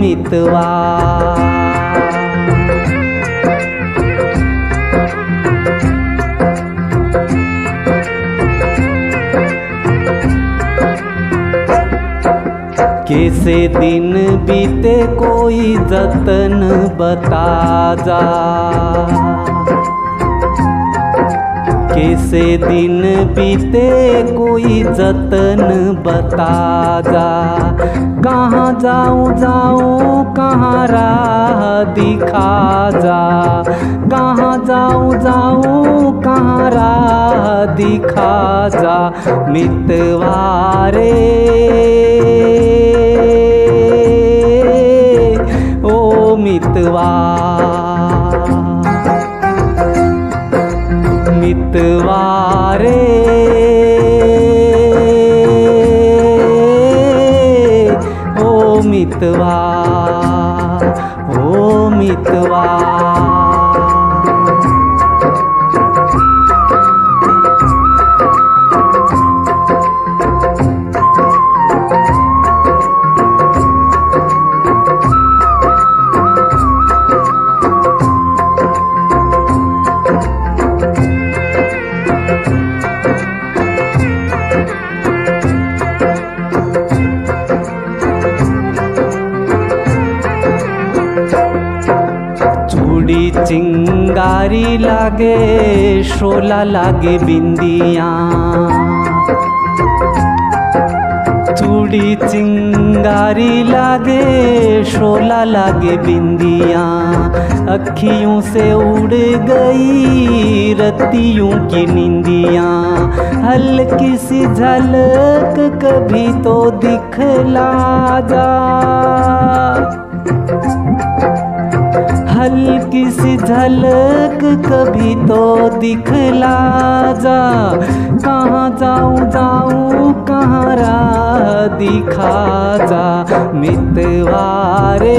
मितवा कैसे दिन बीते कोई जतन बता जा। कैसे दिन बीते कोई जतन बता जा। कहाँ जाऊँ जाऊँ, कहाँ राह दिखा जा। कहाँ जाऊँ जाऊँ, कहाँ राह दिखा जा। मितवारे मितवारे ओ मितवा ओ मितवा। चिंगारी लागे, शोला लागे बिंदिया। चूड़ी चिंगारी लागे, शोला लागे बिंदिया। अखियों से उड़ गई रतियों की निंदिया। हल्की सी झलक कभी तो दिखला जा। सी झलक कभी तो दिखला जा। कहाँ जाऊँ जाऊँ कहाँ राह दिखा जा। मितवारे।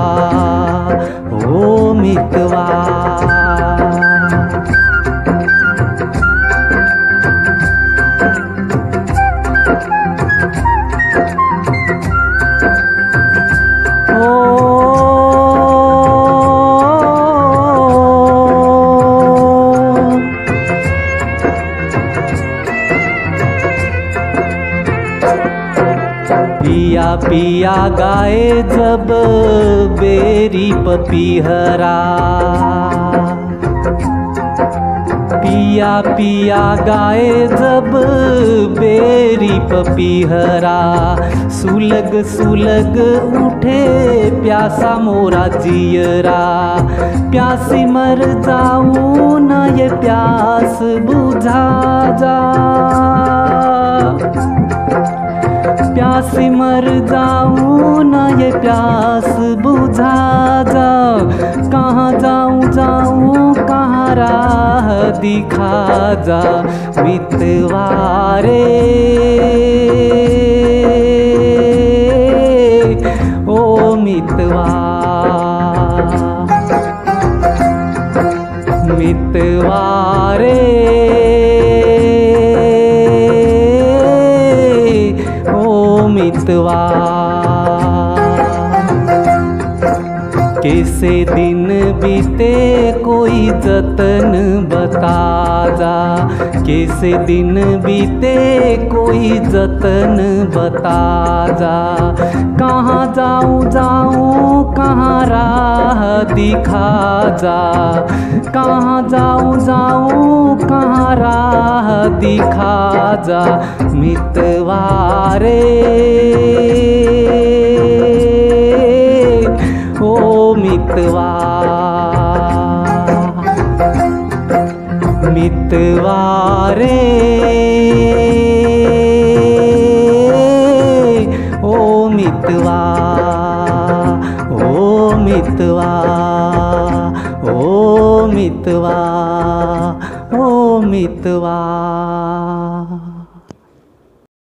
पिया गाए जब बेरी पपीहरा। पिया पिया गाए जब बेरी पपीहरा। सुलग सुलग उठे प्यासा मोरा जियरा। प्यासी मर जाऊँ न ये प्यास बुझा जा। प्यासी मर जाऊँ ना ये प्यास बुझा जा। कहाँ जाऊँ, जाऊँ, कहाँ राह दिखा जा। मितवारे। ओ मितवा। मितवारे। ओ मितवा कैसे दिन बीते कोई जतन बता जा। कैसे दिन बीते कोई जतन बता जा। कहाँ जाऊँ जाऊँ, कहाँ राह दिखा जा। कहाँ जाऊँ जाऊँ, कहाँ राह दिखा जा। मितवारे मितवारे ओ मितवा ओ मितवा ओ मितवा ओ मितवा